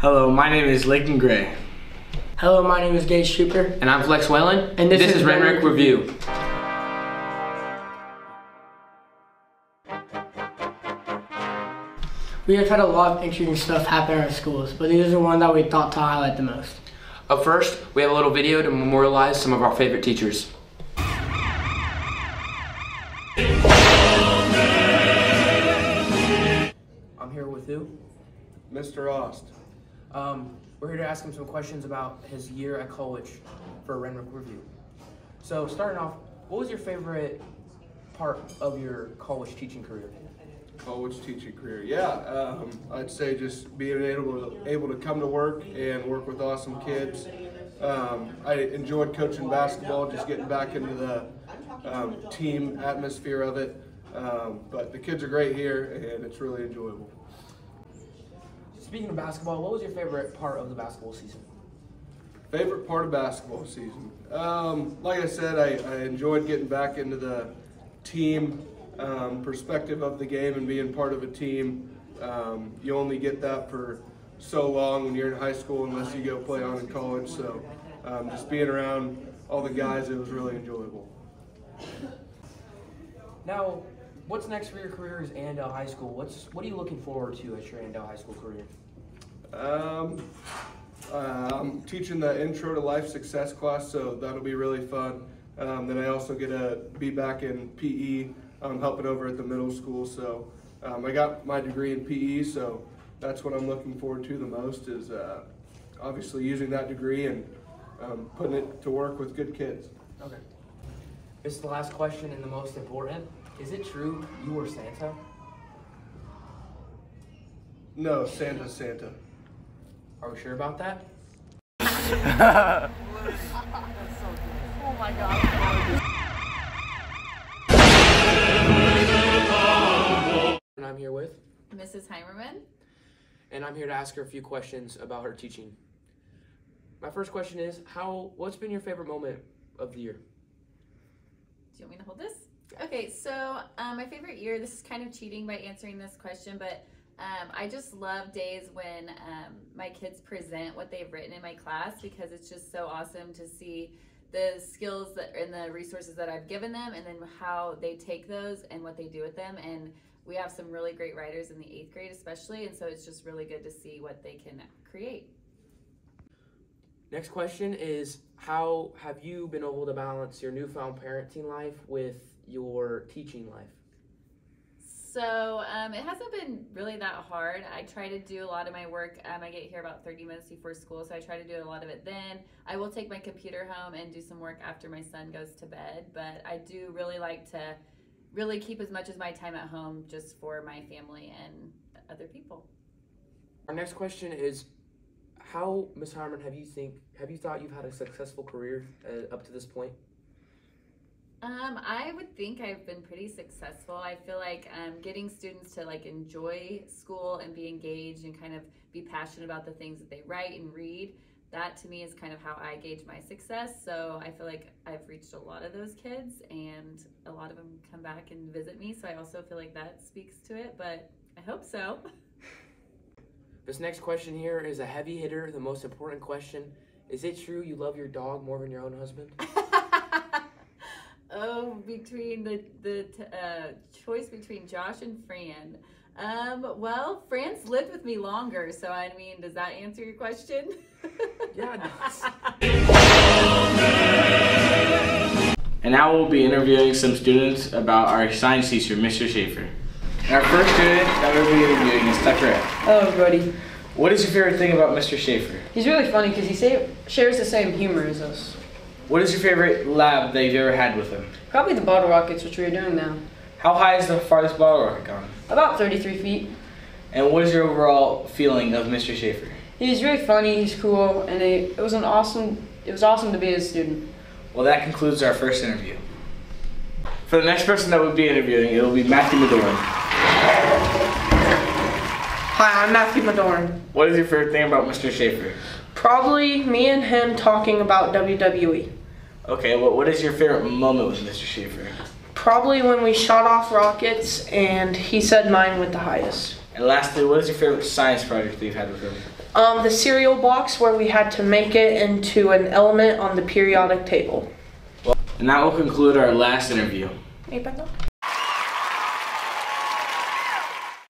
Hello, my name is Lakin Gray. Hello, my name is Gage Trooper. And I'm Flex Whalen. And this is is Renwick Renwick Review. We have had a lot of interesting stuff happen in our schools, but these are the ones that we thought to highlight the most. Up first, we have a little video to memorialize some of our favorite teachers. I'm here with who? Mr. Ost. Um, we're here to ask him some questions about his year at college for a Renwick review. So, starting off, what was your favorite part of your college teaching career? College teaching career. Yeah, um, I'd say just being able to able to come to work and work with awesome kids. Um, I enjoyed coaching basketball, just getting back into the um, team atmosphere of it. Um, but the kids are great here, and it's really enjoyable. Speaking of basketball, what was your favorite part of the basketball season? Favorite part of basketball season? Um, like I said, I, I enjoyed getting back into the team um, perspective of the game and being part of a team. Um, you only get that for so long when you're in high school unless you go play on in college. So um, just being around all the guys, it was really enjoyable. Now, what's next for your career as Andale High School? What's what are you looking forward to at your Andale High School career? Um, uh, I'm teaching the Intro to Life Success class, so that'll be really fun. Um, then I also get to be back in PE, um, helping over at the middle school. So um, I got my degree in PE, so that's what I'm looking forward to the most is uh, obviously using that degree and um, putting it to work with good kids. Okay. This is the last question and the most important. Is it true you were Santa? No, Santa, Santa. Are we sure about that? Oh my god. And I'm here with, Mrs. Heimerman. and I'm here to ask her a few questions about her teaching. My first question is, how? What's been your favorite moment of the year? Do you want me to hold this? Okay, so um, my favorite year, this is kind of cheating by answering this question, but um, I just love days when um, my kids present what they've written in my class because it's just so awesome to see the skills that, and the resources that I've given them and then how they take those and what they do with them. And we have some really great writers in the eighth grade, especially, and so it's just really good to see what they can create. Next question is, how have you been able to balance your newfound parenting life with your teaching life? So um, it hasn't been really that hard. I try to do a lot of my work. Um, I get here about 30 minutes before school, so I try to do a lot of it then. I will take my computer home and do some work after my son goes to bed, but I do really like to really keep as much as my time at home just for my family and other people. Our next question is, how, Miss Harmon, have you think have you thought you've had a successful career uh, up to this point? Um, I would think I've been pretty successful. I feel like um, getting students to like enjoy school and be engaged and kind of be passionate about the things that they write and read. That to me is kind of how I gauge my success. So I feel like I've reached a lot of those kids, and a lot of them come back and visit me. So I also feel like that speaks to it. But I hope so. This next question here is a heavy hitter, the most important question. Is it true you love your dog more than your own husband? oh, between the the t- uh, choice between Josh and Fran. Um, well, Fran's lived with me longer, so I mean, does that answer your question? Yeah. And now we'll be interviewing some students about our science teacher, Mr. Schaefer. And our first student that we'll be interviewing is Tucker. Hello, everybody. What is your favorite thing about Mr. Schaefer? He's really funny because he say, shares the same humor as us. What is your favorite lab that you've ever had with him? Probably the bottle rockets, which we are doing now. How high is the farthest bottle rocket gone? About 33 feet. And what is your overall feeling of Mr. Schaefer? He's really funny. He's cool, and it, it was an awesome. It was awesome to be his student. Well, that concludes our first interview. For the next person that we'll be interviewing, it will be Matthew Medorn. Hi, I'm Matthew Madorn. What is your favorite thing about Mr. Schaefer? Probably me and him talking about WWE. Okay, well, what is your favorite moment with Mr. Schaefer? Probably when we shot off rockets and he said mine went the highest. And lastly, what is your favorite science project that you've had with him? Um, the cereal box where we had to make it into an element on the periodic table. Well, And that will conclude our last interview. Hey, Bella.